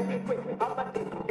make it quick. I'ma